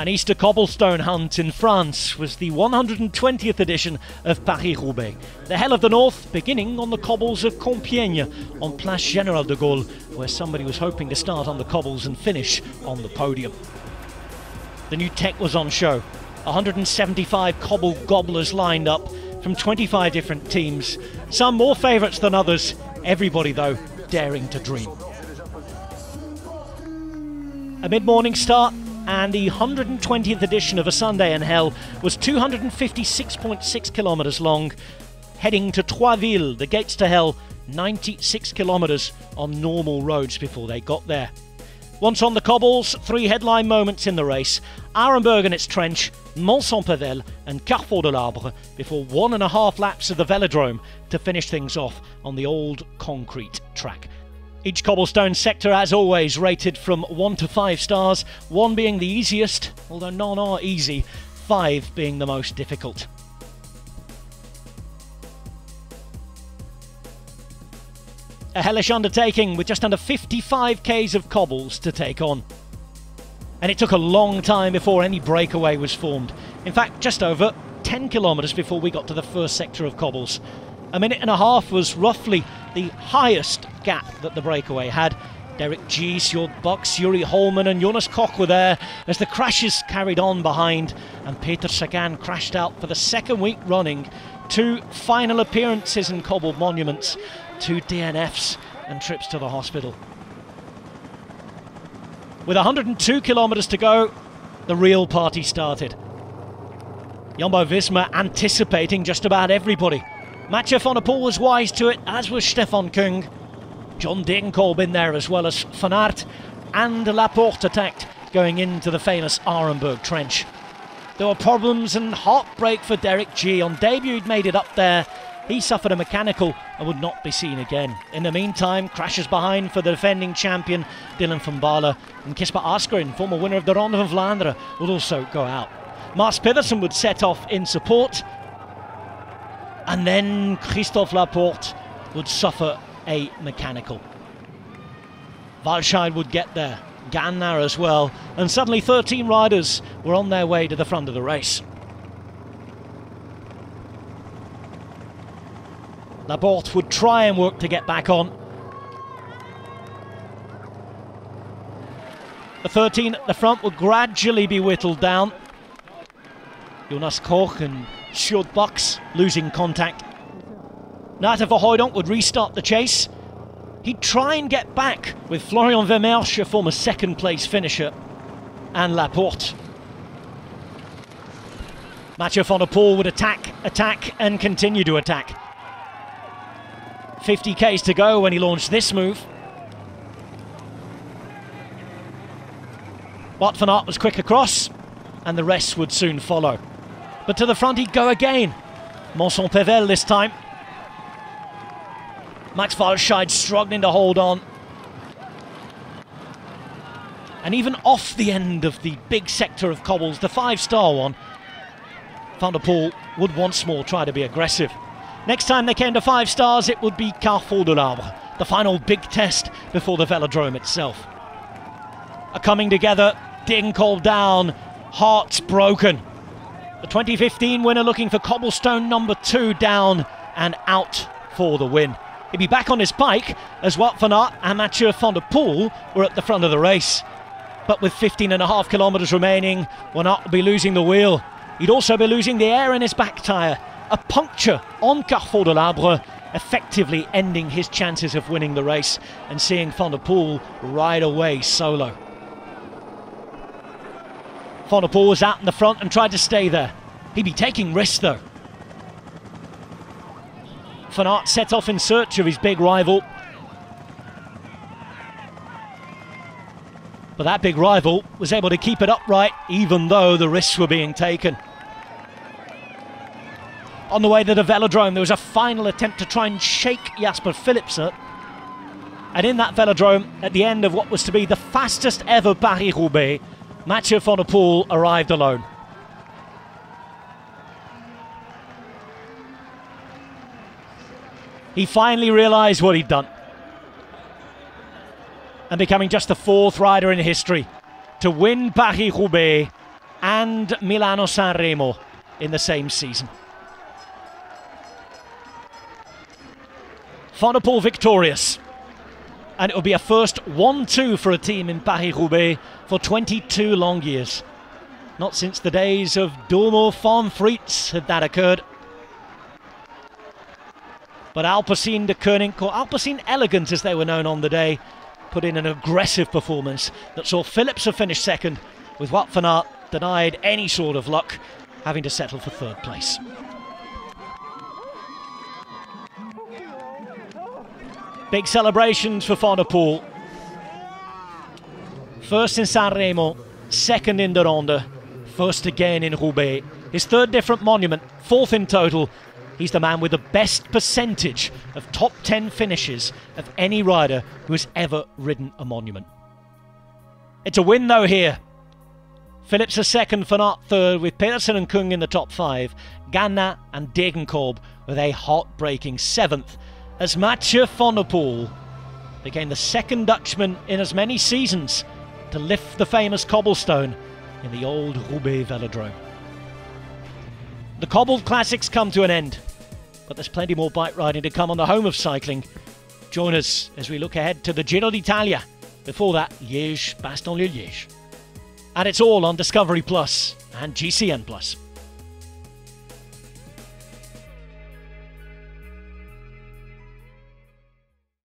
An Easter cobblestone hunt in France was the 120th edition of Paris-Roubaix. The Hell of the North beginning on the cobbles of Compiègne on Place Général de Gaulle, where somebody was hoping to start on the cobbles and finish on the podium. The new tech was on show. 175 cobble gobblers lined up from 25 different teams. Some more favourites than others. Everybody, though, daring to dream. A mid morning start and the 120th edition of A Sunday in Hell was 256.6 kilometres long, heading to Troisville, the gates to hell, 96 kilometres on normal roads before they got there. Once on the cobbles, three headline moments in the race Arenberg and its trench, Mons-en-Pévele, and Carrefour de l'Arbre before one and a half laps of the velodrome to finish things off on the old concrete track. Each cobblestone sector, as always, rated from 1 to 5 stars, 1 being the easiest, although none are easy, 5 being the most difficult. A hellish undertaking with just under 55 k's of cobbles to take on. And it took a long time before any breakaway was formed. In fact, just over 10 kilometres before we got to the first sector of cobbles. A minute and a half was roughly the highest gap that the breakaway had. Derick Gee, Sjoerd Bax, Juri Hollmann, and Jonas Koch were there as the crashes carried on behind, and Peter Sagan crashed out for the second week running. Two final appearances in cobbled monuments, two DNFs, and trips to the hospital. With 102 kilometres to go, the real party started. Jumbo Visma anticipating just about everybody. Mathieu van was wise to it, as was Stefan Kung. John Degenkolb in there as well as Van Aert and Laporte attacked going into the famous Arenberg trench. There were problems and heartbreak for Derick Gee. On debut, he'd made it up there. He suffered a mechanical and would not be seen again. In the meantime, crashes behind for the defending champion Dylan van Baarle and Kasper Asgreen, former winner of the Ronde van Vlaanderen, would also go out. Mads Pedersen would set off in support, and then Christophe Laporte would suffer a mechanical. Walscheid would get there, Ganna as well, and suddenly 13 riders were on their way to the front of the race. Laporte would try and work to get back on. The 13 at the front would gradually be whittled down. Jonas Koch and Sjoerd Bax losing contact. Nathan Van Hooydonck would restart the chase. He'd try and get back with Florian Vermeersch, a former second place finisher, and Laporte. Mathieu van der Poel would attack, attack, and continue to attack. 50 k's to go when he launched this move. Wout van Aert was quick across, and the rest would soon follow. But to the front he'd go again. Mons-en-Pévele this time. Max Walscheid struggling to hold on. And even off the end of the big sector of cobbles, the five-star one, Van der Poel would once more try to be aggressive. Next time they came to five stars, it would be Carrefour de l'Arbre, the final big test before the velodrome itself. A coming together, ding Degenkolb down, hearts broken. The 2015 winner looking for cobblestone number two down and out for the win. He'd be back on his bike as Wout van Aert and Mathieu van der Poel were at the front of the race. But with 15 and a half kilometres remaining, Van Aert be losing the wheel. He'd also be losing the air in his back tyre. A puncture on Carrefour de l'Arbre, effectively ending his chances of winning the race and seeing Van der Poel ride away solo. Van was out in the front and tried to stay there. He'd be taking risks though. Van Aert set off in search of his big rival. But that big rival was able to keep it upright even though the risks were being taken. On the way to the velodrome, there was a final attempt to try and shake Jasper Philipsen. And in that velodrome, at the end of what was to be the fastest ever Paris-Roubaix, Mathieu Poel arrived alone. He finally realised what he'd done. And becoming just the fourth rider in history to win Paris-Roubaix and Milano Sanremo in the same season. Poel victorious. And it will be a first 1 2 for a team in Paris Roubaix for 22 long years. Not since the days of Domo-Farm Frites had that occurred. But Alpecin-Deceuninck, or Alpecin Elegant as they were known on the day, put in an aggressive performance that saw Philipsen finished second, with Wout van Aert denied any sort of luck, having to settle for third place. Big celebrations for Poel. First in Sanremo, second in the Ronde, first again in Roubaix. His third different monument, fourth in total. He's the man with the best percentage of top 10 finishes of any rider who has ever ridden a monument. It's a win though here. Philipsen second, Van Aert third, with Pedersen and Kung in the top five. Ganna and Degenkolb with a heartbreaking seventh as Mathieu der became the second Dutchman in as many seasons to lift the famous cobblestone in the old Roubaix Velodrome. The cobbled classics come to an end, but there's plenty more bike riding to come on the home of cycling. Join us as we look ahead to the Giro d'Italia. Before that, Liège, Bastogne-Liège. And it's all on Discovery Plus and GCN Plus.